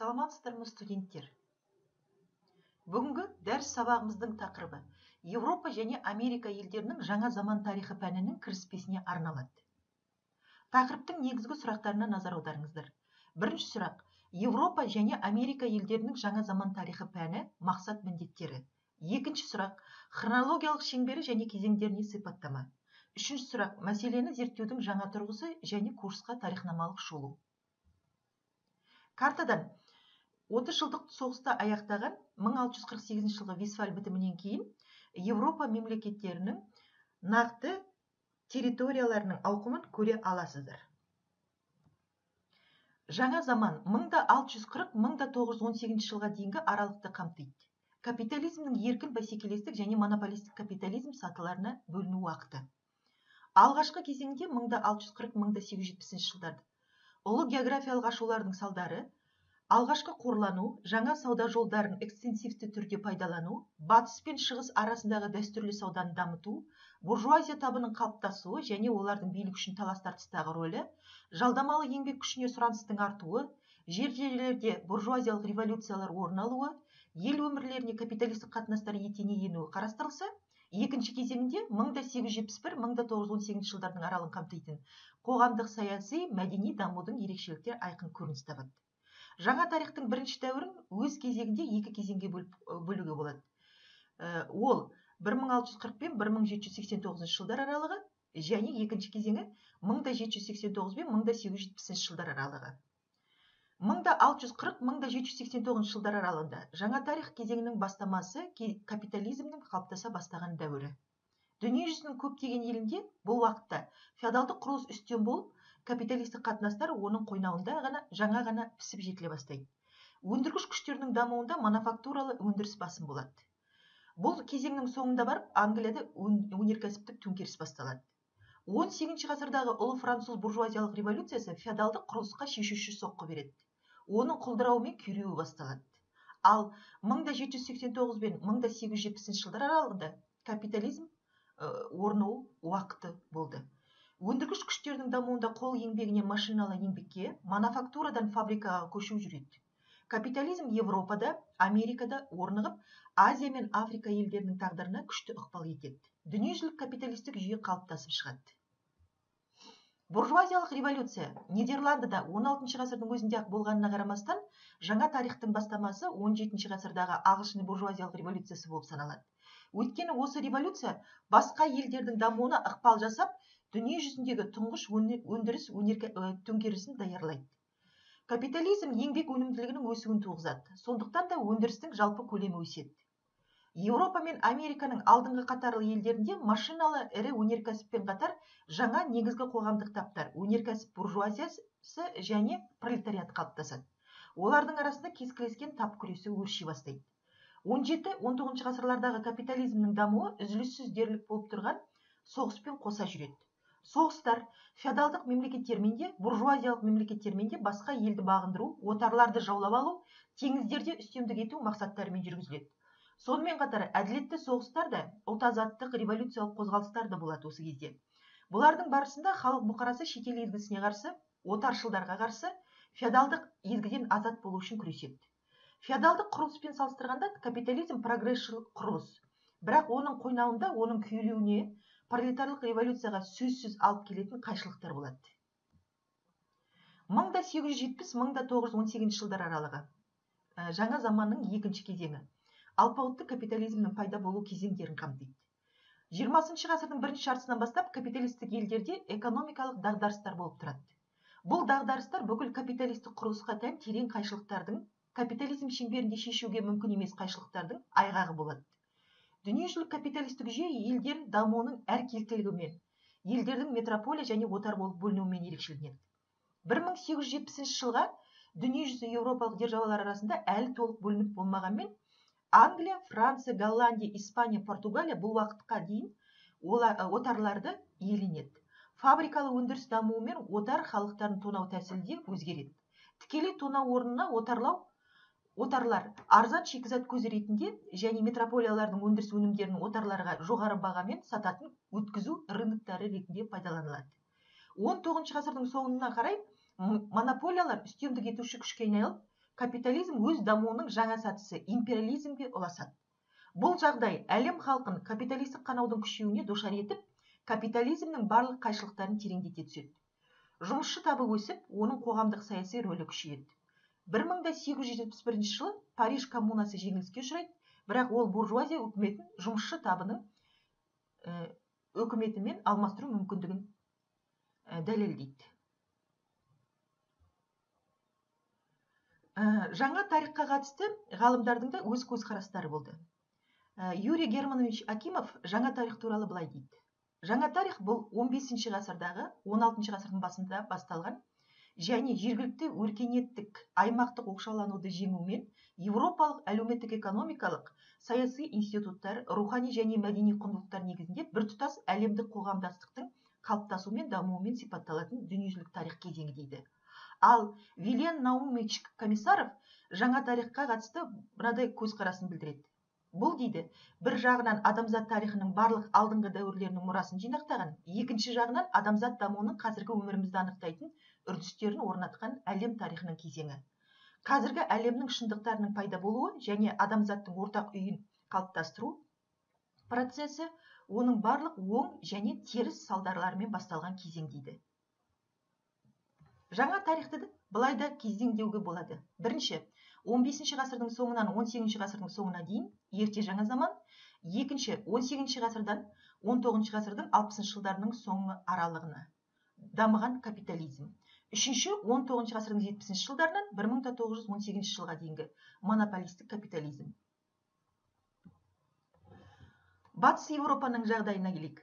саламатсыздар ма студенттер. Бүгінгі дәріс сабағымыздың тақырыбы еуропа және америка елдерінің жаңа заман тарихы пәнінің кіріспесіне арналады. Тақырыптың негізгі сұрақтарына назар аударыңыздар. Бірінші сұрақ. Еуропа және америка елдерінің жаңа заман тарихы пәні мақсат міндеттері. Екінші сұрақ. Хронологиялық шеңбері және кезеңдеріне сипаттама. Үшінші сұрақ. Мәселені зерттеудің жаңа тұрғысы және курсқа тарихнамалық шолу. Картадан. Отыз жылдық соғысты аяқтаған 1648 жылғы висфаль бітімінен кейін еуропа мемлекеттерінің нақты территорияларының ауқымын көре аласыздар. Жаңа заман 1640-1918 жылға дейінгі аралықты қамтиды. Капитализмнің еркін бәсекелестік және монополистік капитализм сатыларына бөліну уақыты. Алғашқы кезеңде 1640-1870 жылдарды. Ұлы географиялық ашулардың салдары алғашқы қорлану жаңа сауда жолдарын экстенсивті түрде пайдалану батыс пен шығыс арасындағы дәстүрлі сауданы дамыту буржуазия табының қалыптасуы және олардың билік үшін талас тартыстағы рөлі жалдамалы еңбек күшіне сұраныстың артуы жер жерлерде буржуазиялық революциялар орын алуы ел өмірлеріне капиталистік қатынастар етене енуі қарастырылса екінші кезеңінде 1871-1918 жылдардың аралығын қамтитын қоғамдық саяси мәдени дамудың ерекшеліктері айқын көрініс табады. Жаңа тарихтың бірінші дәуірін өз кезегінде екі кезеңге бөлуге болады. Ә, ол 1640 пен 1789 жылдар аралығы және екінші кезеңі 1789 пен 1870 жылдар аралығы. 1640-1789 жылдар аралығында жаңа тарих кезеңінің бастамасы капитализмнің қалыптаса бастаған дәуірі. Дүниежүзінің көптеген елінде бұл уақытта феодалдық құрылыс үстем болып капиталистік қатынастар оның қойнауында ғана жаңа ғана пісіп жетіле бастайды. Өндіргіш күштердің дамуында мануфактуралы өндіріс басым болады. Бұл кезеңнің соңында барып англияда өнеркәсіптік төңкеріс басталады. 18 сегізінші ғасырдағы ұлы француз буржуазиялық революциясы феодалдық құрылысқа шешуші соққы береді. Оның құлдырауы мен күйреуі басталады. Ал 1789 бен 1870 жылдар аралығында капитализм орнығу уақыты болды. Өндіргіш күштердің дамуында қол еңбегінен машиналы еңбекке мануфактурадан фабрикаға көшу жүреді. Капитализм европада америкада орнығып азия мен африка елдерінің тағдырына күшті ықпал етеді. Дүниежүзілік капиталистік жүйе қалыптасып шығады. Буржуазиялық революция нидерландыда 16 ғасырдың өзінде ақ болғанына қарамастан жаңа тарихтың бастамасы 17 ғасырдағы ағылшын буржуазиялық революциясы болып саналады. Өйткені осы революция басқа елдердің дамуына ықпал жасап дүние жүзіндегі тұңғыш өндіріс төңкерісін даярлайды. Капитализм еңбек өнімділігінің өсуін туғызады. Сондықтан да өндірістің жалпы көлемі өседі. Еуропа мен американың алдыңғы қатарлы елдерінде машиналы ірі өнеркәсіппен қатар жаңа негізгі қоғамдық таптар өнеркәсіп буржуазиясы және пролетариат қалыптасады. Олардың арасында кескілескен тап күресі өрши бастайды. 17-19 ғасырлардағы капитализмнің дамуы үзіліссіз дерлік болып тұрған соғыспен қоса жүреді. Соғыстар феодалдық мемлекеттермен де буржуазиялық мемлекеттермен де басқа елді бағындыру отарларды жаулап алу теңіздерде үстемдік ету мақсаттарымен жүргізіледі. Сонымен қатар әділетті соғыстар да ұлт азаттық революциялық қозғалыстар да болады осы кезде. Бұлардың барысында халық бұқарасы шетел езгісіне қарсы отаршылдарға қарсы феодалдық езгіден азат болу үшін күреседі. Феодалдық құрылыспен салыстырғанда капитализм прогресшіл құрылыс. Бірақ оның қойнауында оның күйреуіне пролетарлық революцияға сөзсіз алып келетін қайшылықтар болады. Мың да сегіз жүз жетпіс мың да тоғыз жүз он сегізінші жылдар аралығы ә, жаңа заманның екінші кезеңі. Алпауытты капитализмнің пайда болу кезеңдерін қамтиды. Жиырмасыншы ғасырдың бірінші жартысынан бастап капиталистік елдерде экономикалық дағдарыстар болып тұрады. Бұл дағдарыстар бүкіл капиталистік құрылысқа тән терең қайшылықтардың капитализм шеңберінде шешуге мүмкін емес қайшылықтардың айғағы болады. Дүниежүзілік капиталистік жүйе елдер дамуының әркелкілігімен елдердің метрополия және отар болып бөлінуімен ерекшеленеді. бір мың сегіз жүз жетпісінші жылға дүниежүзі еуропалық державалар арасында әлі толық бөлініп болмағанмен англия франция голландия испания португалия бұл уақытқа дейін отарларды иеленеді. Фабрикалы өндіріс дамуымен отар халықтарын тонау тәсілі де өзгереді. Тікелей тонау орнына отарлау отарлар арзан шикізат көзі ретінде және метрополиялардың өндіріс өнімдерін отарларға жоғары бағамен сататын өткізу рыноктары ретінде пайдаланылады. Он тоғызыншы ғасырдың соңына қарай монополиялар үстемдік етуші күшке айналып капитализм өз дамуының жаңа сатысы империализмге ұласады. Бұл жағдай әлем халқын капиталистік қанаудың күшеюіне душар етіп капитализмнің барлық қайшылықтарын тереңдете түседі. Жұмысшы табы өсіп оның қоғамдық саяси рөлі күшейеді. Бір мың да сегіз жүз жетпіс бірінші жылы париж коммунасы жеңіліске ұшырайды. Бірақ ол буржуазия үкіметін жұмысшы табының ә, үкіметімен алмастыру мүмкіндігін ә, дәлелдейді. Ә, жаңа тарихқа қатысты ғалымдардың да өз көзқарастары болды. Юрий германович акимов жаңа тарих туралы былай дейді. Жаңа тарих бұл 15 ғасырдағы 16 ғасырдың басында басталған және жергілікті өркениеттік аймақтық оқшаулануды жеңумен еуропалық әлеуметтік экономикалық саяси институттар рухани және мәдени құндылықтар негізінде біртұтас әлемдік қоғамдастықтың қалыптасуы мен дамуымен сипатталатын дүниежүзілік тарих кезеңі дейді. Ал вилен наумович комиссаров жаңа тарихқа қатысты мынадай көзқарасын білдіреді. Бұл дейді бір жағынан адамзат тарихының барлық алдыңғы дәуірлерінің мұрасын жинақтаған екінші жағынан адамзат дамуының қазіргі өмірімізді анықтайтын үрдістерін орнатқан әлем тарихының кезеңі. Қазіргі әлемнің шындықтарының пайда болуы және адамзаттың ортақ үйін қалыптастыру процесі оның барлық оң және теріс салдарларымен басталған кезең дейді. Жаңа тарихты былай да кезеңдеуге болады. Бірінші 15 ғасырдың соңынан 18 ғасырдың соңына дейін ерте жаңа заман екінші 18 ғасырдан 19 ғасырдың 60 жылдарының соңы аралығына дамыған капитализм. Үшінші он тоғызыншы ғасырдың жетпісінші жылдарынан бір мың тоғыз жүз он сегізінші жылға дейінгі монополистік капитализм. Батыс еуропаның жағдайына келейік.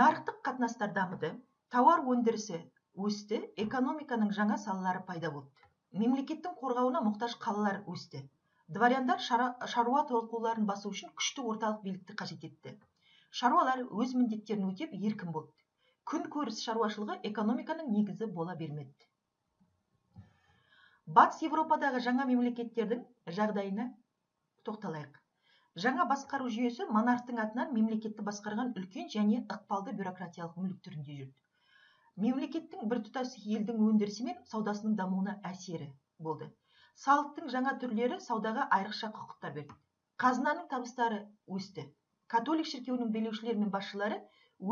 Нарықтық қатынастар дамыды тауар өндірісі өсті экономиканың жаңа салалары пайда болды. Мемлекеттің қорғауына мұқтаж қалалар өсті. Дворяндар шаруа толқуларын басу үшін күшті орталық билікті қажет етті. Шаруалар өз міндеттерін өтеп еркін болды күн көріс шаруашылығы экономиканың негізі бола бермеді. Батыс еуропадағы жаңа мемлекеттердің жағдайына тоқталайық. Жаңа басқару жүйесі монархтың атынан мемлекетті басқарған үлкен және ықпалды бюрократиялық мүлік түрінде жүрді. Мемлекеттің біртұтас елдің өндірісі мен саудасының дамуына әсері болды. Салықтың жаңа түрлері саудаға айрықша құқықтар берді. Қазынаның табыстары өсті. Католик шіркеуінің билеушілері мен басшылары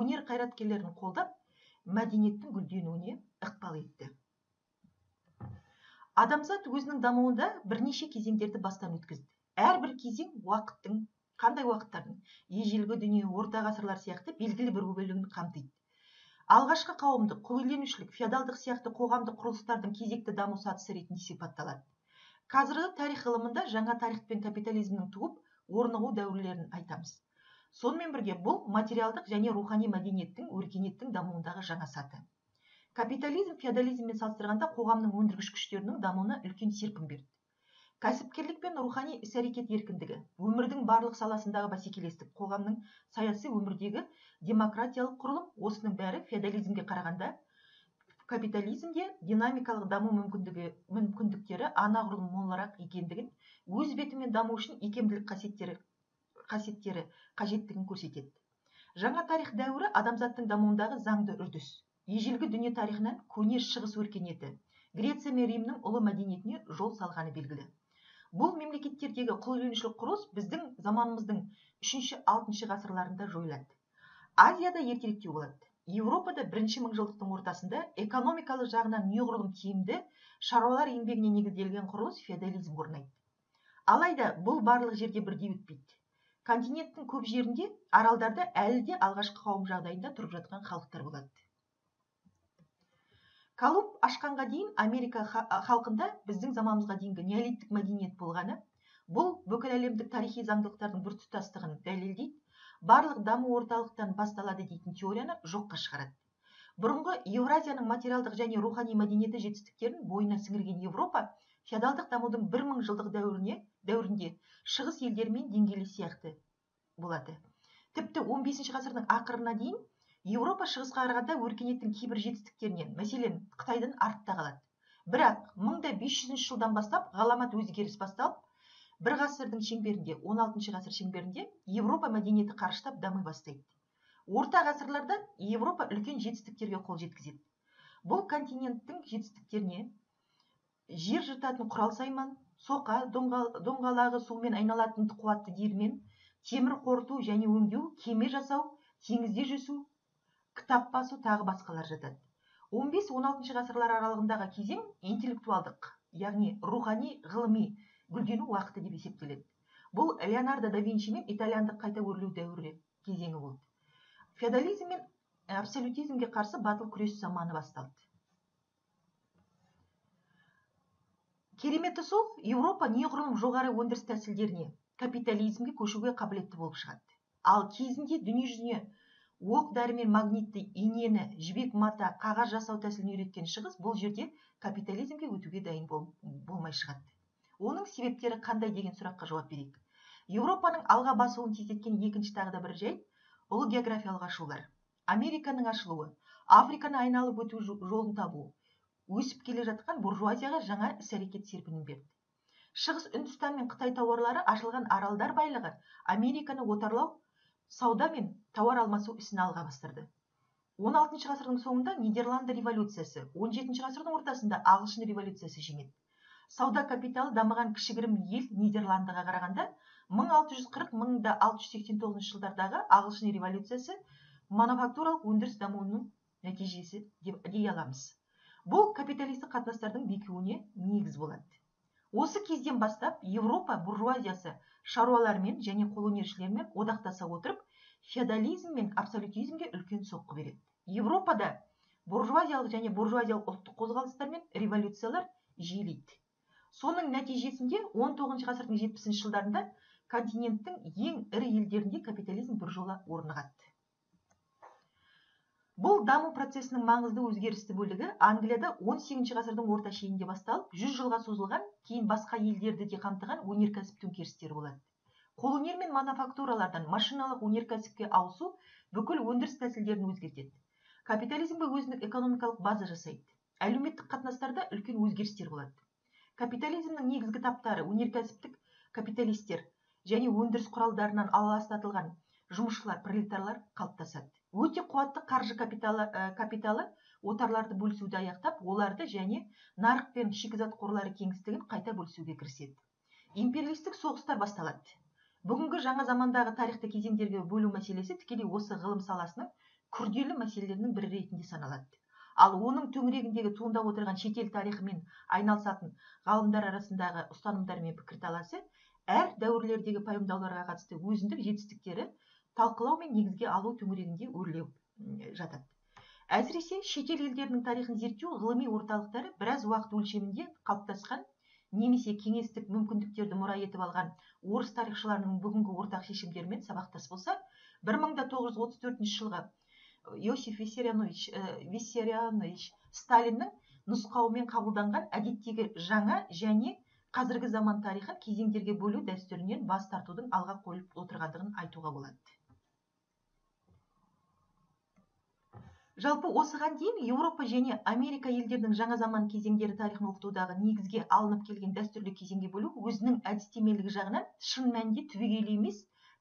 өнер қайраткерлерін қолдап мәдениеттің гүлденуіне ықпал етті. Адамзат өзінің дамуында бірнеше кезеңдерді бастан өткізді. Әрбір кезең уақыттың қандай уақыттардың ежелгі дүние орта ғасырлар сияқты белгілі бір бөлігін қамтиды. Алғашқы қауымдық құлиеленушілік феодалдық сияқты қоғамдық құрылыстардың кезекті даму сатысы ретінде сипатталады. Қазіргі тарих ғылымында жаңа тарих пен капитализмнің туып орнығу дәуірлерін айтамыз. Сонымен бірге бұл материалдық және рухани мәдениеттің өркениеттің дамуындағы жаңа саты. Капитализм феодализммен салыстырғанда қоғамның өндіргіш күштерінің дамуына үлкен серпін берді. Кәсіпкерлік пен рухани іс әрекет еркіндігі өмірдің барлық саласындағы бәсекелестік қоғамның саяси өмірдегі демократиялық құрылым осының бәрі феодализмге қарағанда капитализмде динамикалық даму мүмкіндігі мүмкіндіктері анағұрлым молырақ екендігін өз бетімен даму үшін икемділік қасиеттері қасиеттері қажеттігін көрсетеді. Жаңа тарих дәуірі адамзаттың дамуындағы заңды үрдіс. Ежелгі дүние тарихынан көне шығыс өркениеті греция мен римнің ұлы мәдениетіне жол салғаны белгілі. Бұл мемлекеттердегі құлиеленушілік құрылыс біздің заманымыздың үшінші алтыншы ғасырларында жойылады. Азияда ертеректеу болады. Еуропада бірінші мыңжылдықтың ортасында экономикалық жағынан неғұрлым тиімді шаруалар еңбегіне негізделген құрылыс феодализм орнайды. Алайда бұл барлық жерде бірдей өтпейді. Континенттің көп жерінде аралдарда әлі де алғашқы қауым жағдайында тұрып жатқан халықтар болады. Колумб ашқанға дейін америка халқында біздің заманымызға дейінгі неолиттік мәдениет болғаны бұл бүкіл әлемдік тарихи заңдылықтардың біртұтастығын дәлелдейді барлық даму орталықтан басталады дейтін теорияны жоққа шығарады. Бұрынғы еуразияның материалдық және рухани мәдениеті жетістіктерін бойына сіңірген еуропа феодалдық дамудың бір мың жылдық дәуіріне дәуірінде шығыс елдерімен деңгейлі сияқты болады. Тіпті 15 ғасырдың ақырына дейін еуропа шығысқа қарағанда өркениеттің кейбір жетістіктерінен мәселен қытайдан артта қалады. Бірақ мың да бес жүзінші жылдан бастап ғаламат өзгеріс басталып бір ғасырдың шеңберінде 16 ғасыр шеңберінде еуропа мәдениеті қарыштап дами бастайды. Орта ғасырларда еуропа үлкен жетістіктерге қол жеткізеді. Бұл континенттің жетістіктеріне жер жыртатын құрал сайман соқа доңғалағы сумен айналатын қуатты диірмен темір қорыту және өңдеу кеме жасау теңізде жүзу кітап басу тағы басқалар жатады. 15-16 ғасырлар аралығындағы кезең интеллектуалдық яғни рухани ғылыми гүлдену уақыты деп есептеледі. Бұл леонардо да винчи мен итальяндық қайта өрлеу дәуірі кезеңі болды. Феодализм мен абсолютизмге қарсы батыл күрес заманы басталды. Кереметі сол еуропа неғұрлым жоғары өндіріс тәсілдеріне капитализмге көшуге қабілетті болып шығады. Ал кезінде дүние жүзіне оқ дәрі мен магнитті инені жібек мата қағаз жасау тәсілін үйреткен шығыс бұл жерде капитализмге өтуге дайын бол, болмай шығады. Оның себептері қандай деген сұраққа жауап берейік. Еуропаның алға басуын тездеткен екінші тағы да бір жайт ұлы географиялық ашулар. Американың ашылуы африканы айналып өту жолын табу өсіп келе жатқан буржуазияға жаңа іс әрекет серпінін берді. Шығыс үндістан мен қытай тауарлары ашылған аралдар байлығы американы отарлау сауда мен тауар алмасу ісін алға бастырды. 16 ғасырдың соңында нидерланды революциясы 17 ғасырдың ортасында ағылшын революциясы жеңеді. Сауда капиталы дамыған кішігірім ел нидерландыға қарағанда 1640-1689 жылдардағы ағылшын революциясы мануфактуралық өндіріс дамуының нәтижесі деп дей аламыз. Бұл капиталистік қатынастардың бекуіне негіз болады. Осы кезден бастап еуропа буржуазиясы шаруалармен және қолөнершілермен одақтаса отырып феодализм мен абсолютизмге үлкен соққы береді. Еуропада буржуазиялық және буржуазиялық ұлттық қозғалыстар мен революциялар жиілейді. Соның нәтижесінде 19 ғасырдың жетпісінші жылдарында континенттің ең ірі елдерінде капитализм біржола орнығады. Бұл даму процесінің маңызды өзгерісті бөлігі англияда 18 ғасырдың орта шенінде басталып 100 жылға созылған кейін басқа елдерді де қамтыған өнеркәсіп төңкерістері болады. Қолөнер мен мануфактуралардан машиналық өнеркәсіпке ауысу бүкіл өндіріс тәсілдерін өзгертеді. Капитализмге өзіндік экономикалық база жасайды. Әлеуметтік қатынастарда үлкен өзгерістер болады. Капитализмнің негізгі таптары өнеркәсіптік капиталистер және өндіріс құралдарынан аластатылған жұмысшылар пролетарлар қалыптасады. Өте қуатты қаржы капиталы, ә, капиталы отарларды бөлісуді аяқтап оларды және нарық пен шикізат қорлары кеңістігін қайта бөлісуге кіріседі. Империалистік соғыстар басталады. Бүгінгі жаңа замандағы тарихты кезеңдерге бөлу мәселесі тікелей осы ғылым саласының күрделі мәселелерінің бірі ретінде саналады. Ал оның төңірегіндегі туындап отырған шетел тарихымен айналысатын ғалымдар арасындағы ұстанымдар мен пікірталасы әр дәуірлердегі пайымдауларға қатысты өзіндік жетістіктері талқылау мен негізге алу төңірегінде өрлеп жатады. Әсіресе шетел елдерінің тарихын зерттеу ғылыми орталықтары біраз уақыт өлшемінде қалыптасқан немесе кеңестік мүмкіндіктерді мұра етіп алған орыс тарихшыларының бүгінгі ортақ шешімдерімен сабақтас болса 1934 жылғы иосиф виссарионович виссарионович сталиннің нұсқауымен қабылданған әдеттегі жаңа және қазіргі заман тарихын кезеңдерге бөлу дәстүрінен бас тартудың алға қойылып отырғандығын айтуға болады. Жалпы осыған дейін еуропа және америка елдерінің жаңа заман кезеңдері тарихын оқытудағы негізге алынып келген дәстүрлі кезеңге бөлу өзінің әдістемелік жағынан шын мәнінде түбегейлі емес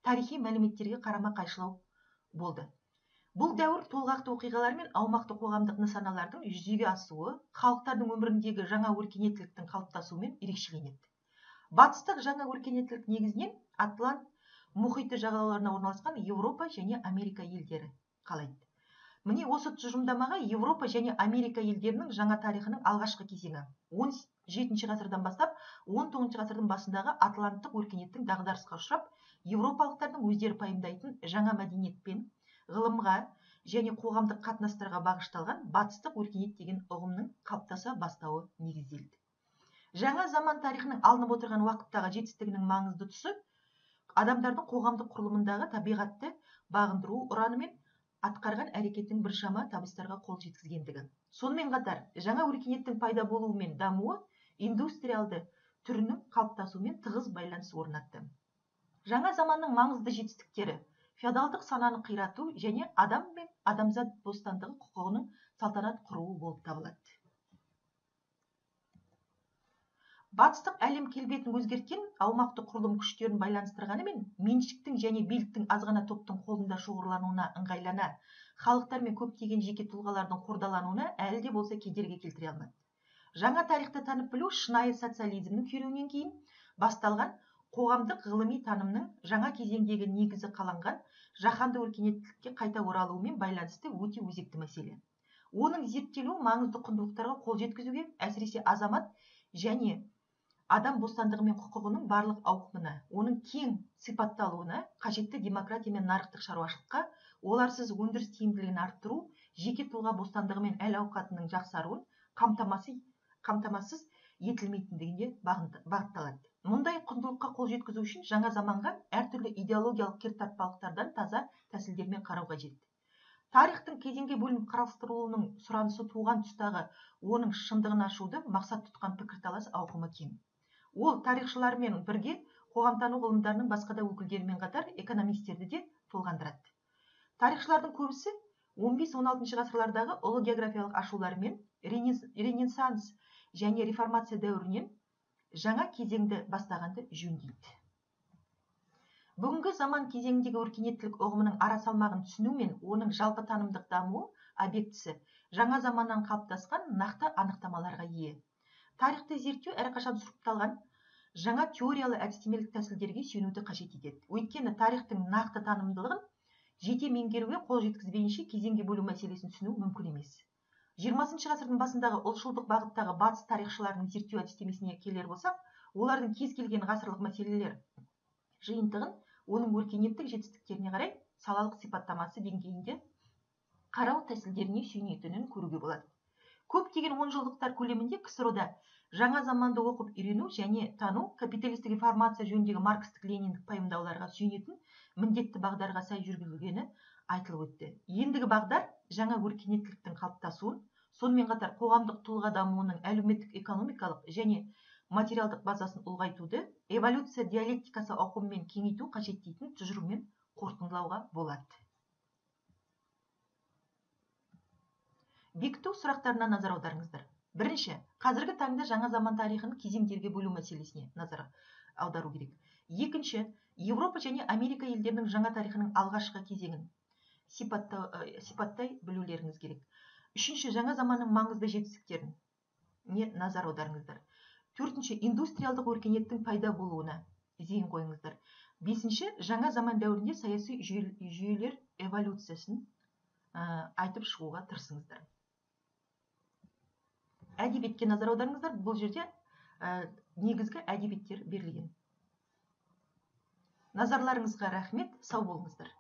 тарихи мәліметтерге қарама қайшылау болды. Бұл дәуір толғақты оқиғалар мен аумақты қоғамдық нысаналардың жүзеге асуы халықтардың өміріндегі жаңа өркениеттіліктің қалыптасуымен ерекшеленеді батыстық жаңа өркениеттілік негізінен атлант мұхиты жағалауларына орналасқан еуропа және америка елдері қалайды міне осы тұжырымдамаға еуропа және америка елдерінің жаңа тарихының алғашқы кезеңі 17 ғасырдан бастап 19 ғасырдың басындағы атланттық өркениеттің дағдарысқа ұшырап еуропалықтардың өздері пайымдайтын жаңа мәдениетпен ғылымға және қоғамдық қатынастарға бағышталған батыстық өркениет деген ұғымның қалыптаса бастауы негізделді. Жаңа заман тарихының алынып отырған уақыттағы жетістігінің маңызды тұсы адамдардың қоғамдық құрылымындағы табиғатты бағындыру ұранымен атқарған әрекеттің біршама табыстарға қол жеткізгендігі сонымен қатар жаңа өркениеттің пайда болуы мен дамуы индустриалды түрінің қалыптасуымен тығыз байланыс орнатты. Жаңа заманның маңызды жетістіктері феодалдық сананы қирату және адам мен адамзат бостандығы құқығының салтанат құруы болып табылады. Батыстық әлем келбетін өзгерткен аумақтық құрылым күштерін байланыстырғанымен меншіктің және биліктің аз ғана топтың қолында шоғырлануына ыңғайлана халықтар мен көптеген жеке тұлғалардың қордалануына әлі де болса кедергі келтіре алмады. Жаңа тарихты танып білу шынайы социализмнің күйреуінен кейін басталған қоғамдық ғылыми танымның жаңа кезеңдегі негізі қаланған жаһанды өркениеттілікке қайта оралуымен байланысты өте өзекті мәселе. Оның зерттелуі маңызды құндылықтарға қол жеткізуге әсіресе азамат және адам бостандығы мен құқығының барлық ауқымына оның кең сипатталуына қажетті демократия мен нарықтық шаруашылыққа оларсыз өндіріс тиімділігін арттыру жеке тұлға бостандығы мен әл ауқатының жақсаруын қамтамасыз қамтамасыз етілмейтіндігіне бағытталады. Мұндай құндылыққа қол жеткізу үшін жаңа заманға әртүрлі идеологиялық кертартпалықтардан таза тәсілдермен қарау қажет. Тарихтың кезеңге бөлініп қарастырылуының сұранысы туған тұстағы оның шындығын ашуды мақсат тұтқан пікірталас ауқымы кең. Ол тарихшылармен бірге қоғамтану ғылымдарының басқа да өкілдерімен қатар экономистерді де толғандырады. Тарихшылардың көбісі 15-16 ғасырлардағы ұлы географиялық ашулармен ренессанс және реформация дәуірінен жаңа кезеңді бастағанды жөн дейді. Бүгінгі заман кезеңіндегі өркениеттілік ұғымының ара салмағын түсіну мен оның жалпы танымдық дамуы объектісі жаңа заманнан қалыптасқан нақты анықтамаларға ие. Тарихты зерттеу әрқашан сұрыпталған жаңа теориялы әдістемелік тәсілдерге сүйенуді қажет етеді. Өйткені тарихтың нақты танымдылығын жете меңгеруге қол жеткізбейінше кезеңге бөлу мәселесін түсіну мүмкін емес. Жиырмасыншы ғасырдың басындағы ұлтшылдық бағыттағы батыс тарихшыларының зерттеу әдістемесіне келер болсақ олардың кез келген ғасырлық мәселелер жиынтығын оның өркениеттік жетістіктеріне қарай салалық сипаттамасы деңгейінде қарау тәсілдеріне сүйенетінін көруге болады. Көптеген онжылдықтар көлемінде ксро да жаңа заманды оқып үйрену және тану капиталистік информация жөніндегі маркстік лениндік пайымдауларға сүйенетін міндетті бағдарға сай жүргізілгені айтылып өтті. Ендігі бағдар жаңа өркениеттіліктің қалыптасуын сонымен қатар қоғамдық тұлға дамуының әлеуметтік экономикалық және материалдық базасын ұлғайтуды эволюция диалектикасы ауқымымен кеңейту қажет дейтін тұжырыммен қорытындылауға болады. Бекіту сұрақтарына назар аударыңыздар. Бірінші қазіргі таңда жаңа заман тарихын кезеңдерге бөлу мәселесіне назар аудару керек. Екінші еуропа және америка елдерінің жаңа тарихының алғашқы кезеңін сипаттай білулеріңіз керек. Үшінші жаңа заманның маңызды жетістіктерін не назар аударыңыздар. Төртінші индустриалдық өркениеттің пайда болуына зейін қойыңыздар. Бесінші жаңа заман дәуірінде саяси жүйелер эволюциясын айтып шығуға тырысыңыздар. Әдебиетке назар аударыңыздар. Бұл жерде негізгі әдебиеттер берілген. Назарларыңызға рахмет. Сау болыңыздар.